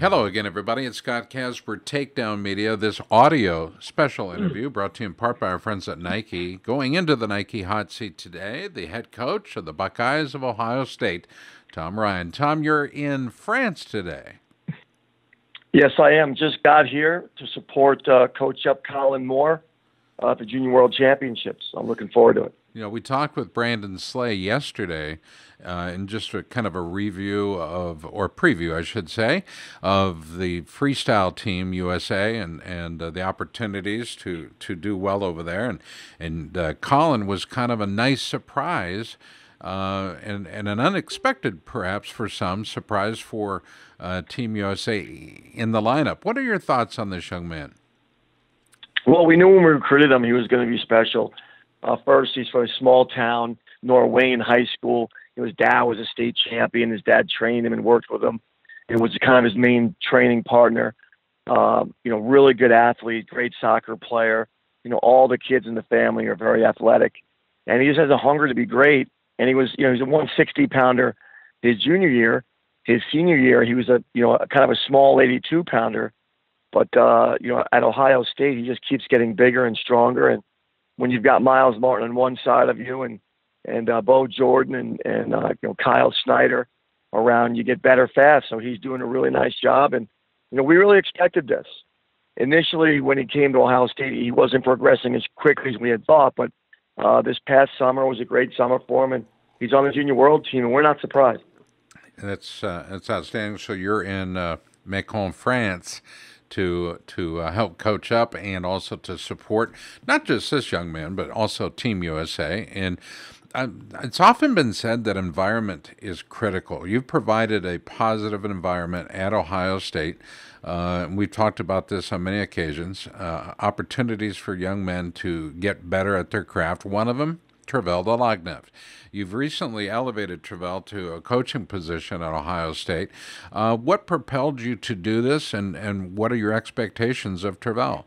Hello again, everybody. It's Scott Casper, Takedown Media. This audio special interview brought to you in part by our friends at Nike. Going into the Nike hot seat today, the head coach of the Buckeyes of Ohio State, Tom Ryan. Tom, you're in France today. Yes, I am. Just got here to support uh, Coach up Kollin Moore uh, at the Junior World Championships. I'm looking forward to it. You know, we talked with Brandon Slay yesterday, uh, in just a kind of a review of, or preview, I should say, of the freestyle team USA and and uh, the opportunities to to do well over there. And and uh, Kollin was kind of a nice surprise. Uh, and, and an unexpected, perhaps for some, surprise for uh, Team USA in the lineup. What are your thoughts on this young man? Well, we knew when we recruited him he was going to be special. Uh, first, he's from a small town, Norwayne High School. His dad was a state champion. His dad trained him and worked with him. It was kind of his main training partner. Um, you know, really good athlete, great soccer player. You know, all the kids in the family are very athletic, and he just has a hunger to be great. And he was, you know, he's a 160 pounder his junior year. His senior year, he was a, you know, a kind of a small 82 pounder. But uh, you know, at Ohio State, he just keeps getting bigger and stronger. And when you've got Myles Martin on one side of you and and uh, Bo Jordan and and uh, you know Kyle Snyder around, you get better fast. So he's doing a really nice job, and you know we really expected this. Initially, when he came to Ohio State, he wasn't progressing as quickly as we had thought, but uh, this past summer was a great summer for him, and he's on the Junior World Team, and we're not surprised. That's uh, that's outstanding. So you're in uh, Macon, France to to uh, help coach up and also to support not just this young man but also Team USA. And uh, it's often been said that environment is critical. You've provided a positive environment at Ohio State. Uh, we've talked about this on many occasions. Uh, opportunities for young men to get better at their craft. One of them Tervel Dlagnev. You've recently elevated Tervel to a coaching position at Ohio State. Uh, what propelled you to do this, and, and what are your expectations of Tervel?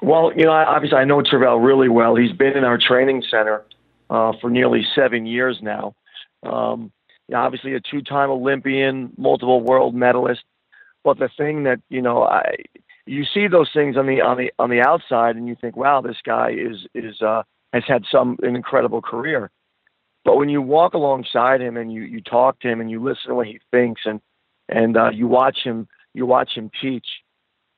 Well, you know, obviously I know Tervel really well. He's been in our training center uh, for nearly seven years now. Um, obviously, a two-time Olympian, multiple world medalist. But the thing that you know, I you see those things on the on the on the outside, and you think, wow, this guy is is uh, has had some an incredible career. But when you walk alongside him and you you talk to him and you listen to what he thinks and and uh, you watch him you watch him teach,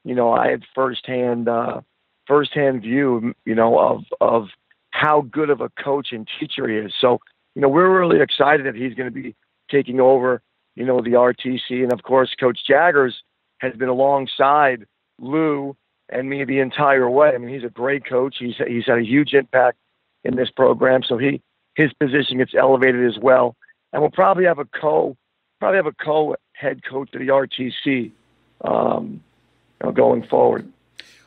you know I had firsthand uh, firsthand view you know of of how good of a coach and teacher he is. So you know we're really excited that he's going to be taking over you know the RTC and of course Coach Jaggers has been alongside Lou and me the entire way. I mean, he's a great coach. He's he's had a huge impact in this program, so he his position gets elevated as well. And we'll probably have a co probably have a co head coach of the RTC um, you know, going forward.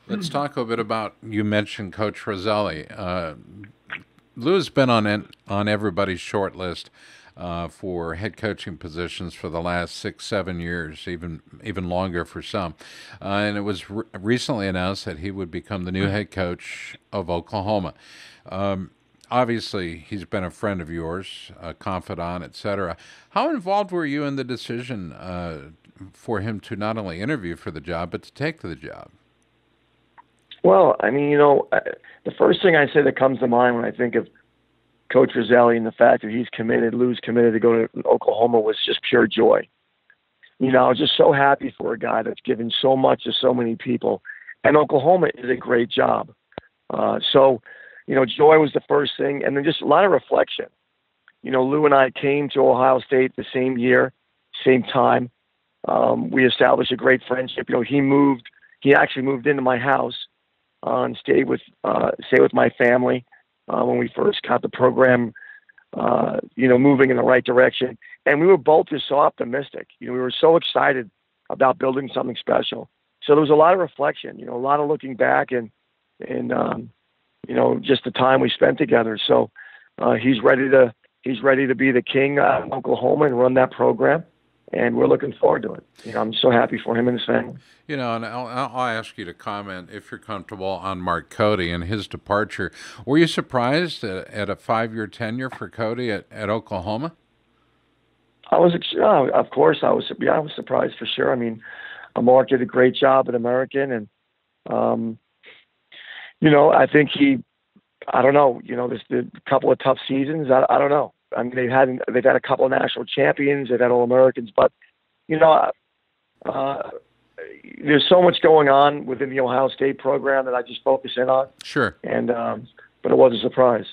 Let's talk a bit about you mentioned Coach Rosselli. Uh, Lou's been on on everybody's short list uh, for head coaching positions for the last six, seven years, even even longer for some. Uh, and it was re- recently announced that he would become the new head coach of Oklahoma. Um, obviously, he's been a friend of yours, a confidant, etc. How involved were you in the decision uh, for him to not only interview for the job but to take the job? Well, I mean, you know, the first thing I say that comes to mind when I think of Coach Rosselli and the fact that he's committed, Lou's committed to go to Oklahoma was just pure joy. You know, I was just so happy for a guy that's given so much to so many people. And Oklahoma is a great job. Uh, so, you know, joy was the first thing. And then just a lot of reflection. You know, Lou and I came to Ohio State the same year, same time. Um, we established a great friendship. You know, he moved, he actually moved into my house uh, and stayed with, uh, stayed with my family uh, when we first got the program, uh, you know, moving in the right direction. And we were both just so optimistic. You know, we were so excited about building something special. So there was a lot of reflection, you know, a lot of looking back and and um, you know just the time we spent together. So uh, he's ready to he's ready to be the king of Oklahoma and run that program and we're looking forward to it. You know, I'm so happy for him and his family. You know, and I'll, I'll ask you to comment if you're comfortable on Mark Cody and his departure. Were you surprised at, at a five-year tenure for Cody at, at Oklahoma? I was, uh, of course, I was. Yeah, I was surprised for sure. I mean, Mark did a great job at American, and um, you know, I think he. I don't know. You know, there's a couple of tough seasons. I, I don't know. I mean, they've had they've had a couple of national champions. They've had All Americans, but you know, uh, there's so much going on within the Ohio State program that I just focus in on. Sure. And um, but it was a surprise.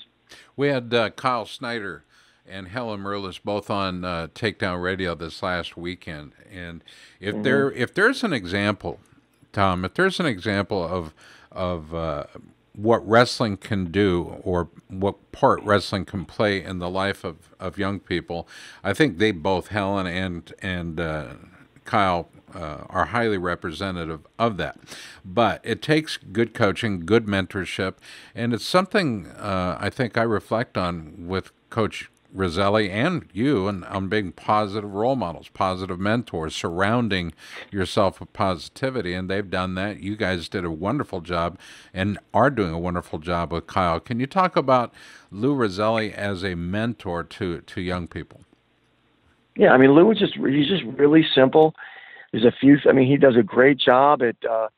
We had uh, Kyle Snyder and Helen Maroulis both on uh, Takedown Radio this last weekend, and if mm-hmm. there if there's an example, Tom, if there's an example of of uh, what wrestling can do or what part wrestling can play in the life of, of young people, I think they both Helen and and uh, Kyle uh, are highly representative of that. But it takes good coaching, good mentorship, and it's something uh, I think I reflect on with Coach Rosselli and you and on being positive role models, positive mentors, surrounding yourself with positivity. And they've done that. You guys did a wonderful job and are doing a wonderful job with Kyle. Can you talk about Lou Rosselli as a mentor to, to young people? Yeah, I mean, Lou is just, he's just really simple. There's a few, I mean, he does a great job at, uh,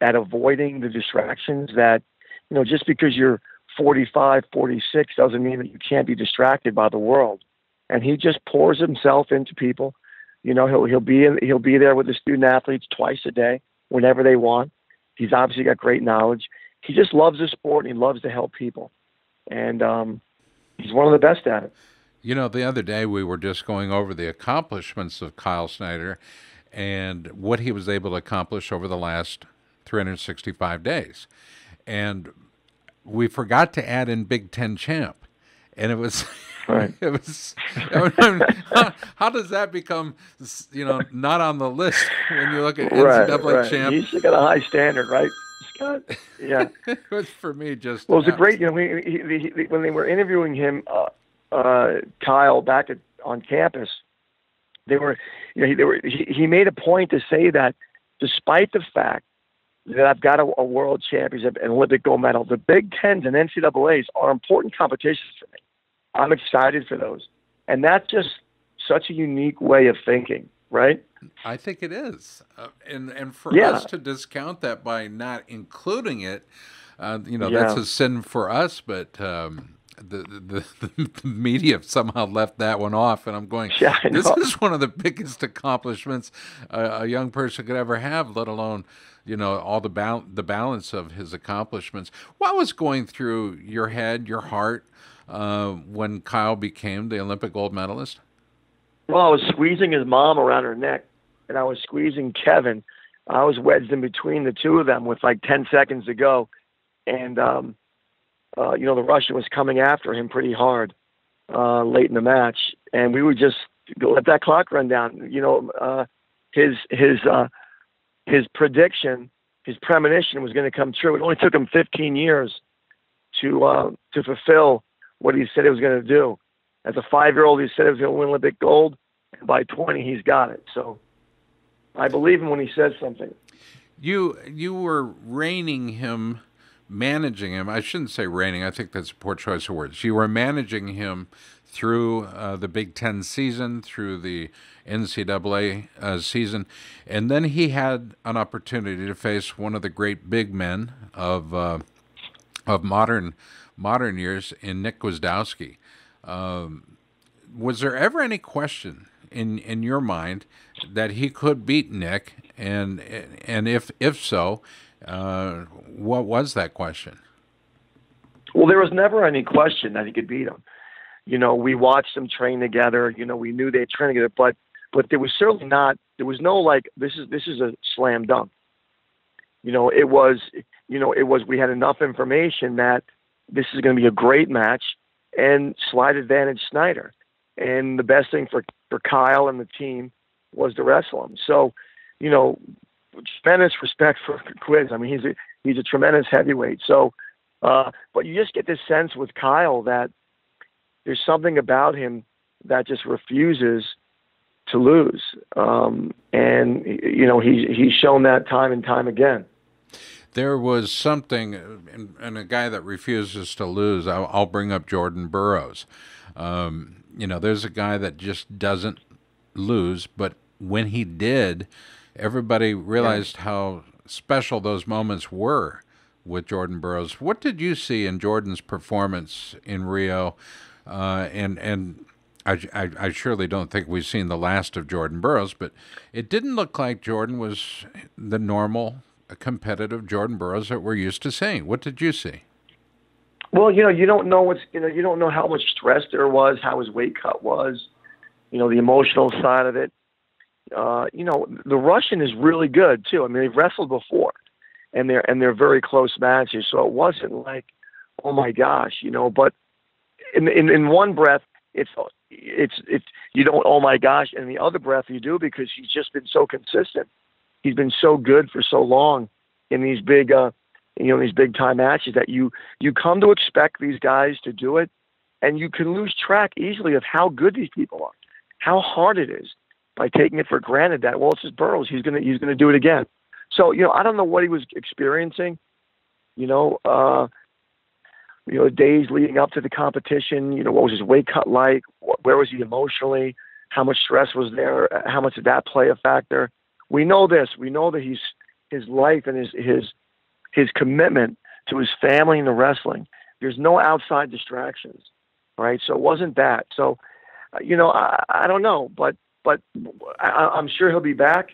at avoiding the distractions that, you know, just because you're 45, 46 doesn't mean that you can't be distracted by the world. And he just pours himself into people. You know, he'll he'll be in, he'll be there with the student athletes twice a day, whenever they want. He's obviously got great knowledge. He just loves the sport and he loves to help people. And um, he's one of the best at it. You know, the other day we were just going over the accomplishments of Kyle Snyder and what he was able to accomplish over the last 365 days. And we forgot to add in Big Ten champ, and it was. Right. it was. how, how, does that become, you know, not on the list when you look at NCAA right, right. champ? He's got a high standard, right? Scott? Yeah. it was for me just. Well, it was a great. You know, we, he, he, when they were interviewing him, uh, uh, Kyle back at, on campus, they were, you know, they were. He, he made a point to say that, despite the fact that I've got a, a world championship and Olympic gold medal. The Big Tens and NCAA's are important competitions for me. I'm excited for those. And that's just such a unique way of thinking, right? I think it is. Uh, and and for yeah. us to discount that by not including it, uh, you know, yeah. that's a sin for us, but um, the, the, the, media somehow left that one off, and I'm going. Yeah, this is one of the biggest accomplishments a, a, young person could ever have, let alone, you know, all the bal- the balance of his accomplishments. What was going through your head, your heart, uh, when Kyle became the Olympic gold medalist? Well, I was squeezing his mom around her neck, and I was squeezing Kevin. I was wedged in between the two of them with like ten seconds to go, and um, uh, you know, the Russian was coming after him pretty hard uh, late in the match, and we would just let that clock run down. You know, uh, his his uh, his prediction, his premonition was going to come true. It only took him 15 years to uh, to fulfill what he said he was going to do. As a five-year-old, he said he was going to win Olympic gold. By 20, he's got it. So I believe him when he says something. You you were reining him managing him. I shouldn't say reigning. I think that's a poor choice of words. You were managing him through uh, the Big Ten season, through the NCAA uh, season, and then he had an opportunity to face one of the great big men of uh, of modern modern years in Nick Gwiazdowski. Um, was there ever any question in in your mind that he could beat Nick, and and if if so, uh, what was that question? Well, there was never any question that he could beat him. You know, we watched them train together. You know, we knew they trained together, but but there was certainly not. There was no like this is this is a slam dunk. You know, it was. You know, it was. We had enough information that this is going to be a great match, and slight advantage Snyder. And the best thing for for Kyle and the team was to wrestle him. So, you know, tremendous respect for Quiz. I mean, he's a he's a tremendous heavyweight. So, uh, but you just get this sense with Kyle that there's something about him that just refuses to lose, um, and you know he's he's shown that time and time again. There was something, and, and a guy that refuses to lose. I'll, I'll bring up Jordan Burroughs. Um, you know, there's a guy that just doesn't lose, but when he did, everybody realized yeah. how special those moments were with Jordan Burroughs. What did you see in Jordan's performance in Rio? Uh, and and I, I, I, surely don't think we've seen the last of Jordan Burroughs, but it didn't look like Jordan was the normal competitive Jordan Burroughs that we're used to seeing. What did you see? Well, you know, you don't know what's you know you don't know how much stress there was, how his weight cut was, you know, the emotional side of it. Uh, you know, the Russian is really good too. I mean, they've wrestled before, and they're and they're very close matches. So it wasn't like, oh my gosh, you know. But in in, in one breath, it's it's it's you don't oh my gosh, and in the other breath you do because he's just been so consistent. He's been so good for so long in these big uh you know these big time matches that you you come to expect these guys to do it, and you can lose track easily of how good these people are, how hard it is by taking it for granted that well it's just Burroughs he's gonna he's gonna do it again. So you know I don't know what he was experiencing, you know. uh you know, days leading up to the competition, you know, what was his weight cut like? Where was he emotionally? How much stress was there? How much did that play a factor? We know this. We know that he's his life and his his his commitment to his family and the wrestling. There's no outside distractions, right? So it wasn't that. So, uh, you know, I, I don't know, but but I, I'm sure he'll be back,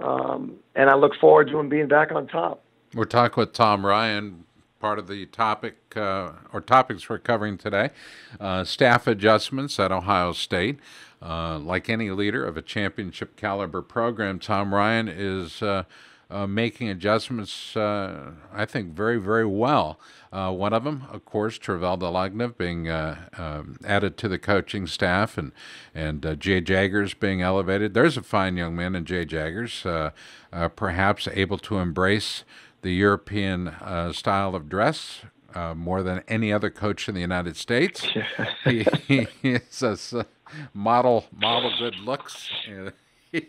um, and I look forward to him being back on top. We're talking with Tom Ryan, part of the topic uh, or topics we're covering today. Uh, staff adjustments at Ohio State. Uh, like any leader of a championship caliber program, Tom Ryan is uh, uh, making adjustments, uh, I think, very, very well. Uh, one of them, of course, Tervel Dlagnev being uh, um, added to the coaching staff and, and uh, Jay Jaggers being elevated. There's a fine young man in Jay Jaggers, uh, perhaps able to embrace the European style of dress more than any other coach in the United States. he, he is a model, model good looks.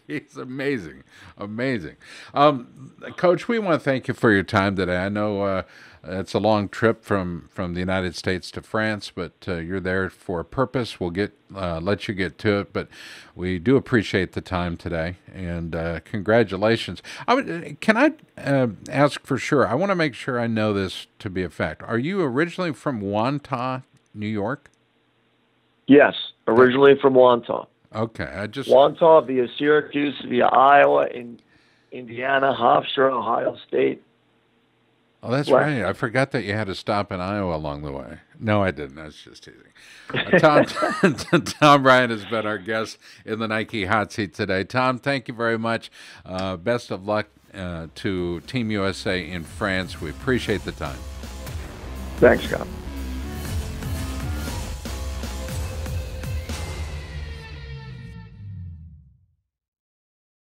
He's amazing, amazing. Um, Coach, we want to thank you for your time today. I know uh, it's a long trip from, from the United States to France, but uh, you're there for a purpose. We'll get uh, let you get to it, but we do appreciate the time today and uh, congratulations. I would, can I uh, ask for sure? I want to make sure I know this to be a fact. Are you originally from Wantagh, New York? Yes, originally from Wantagh. Okay, I just Wantagh via Syracuse via Iowa in Indiana, Hofstra, Ohio State. Oh, that's what? right. I forgot that you had to stop in Iowa along the way. No, I didn't. That's just teasing. Uh, Tom, Tom Ryan has been our guest in the Nike Hot Seat today. Tom, thank you very much. Uh, best of luck uh, to Team USA in France. We appreciate the time. Thanks, Scott.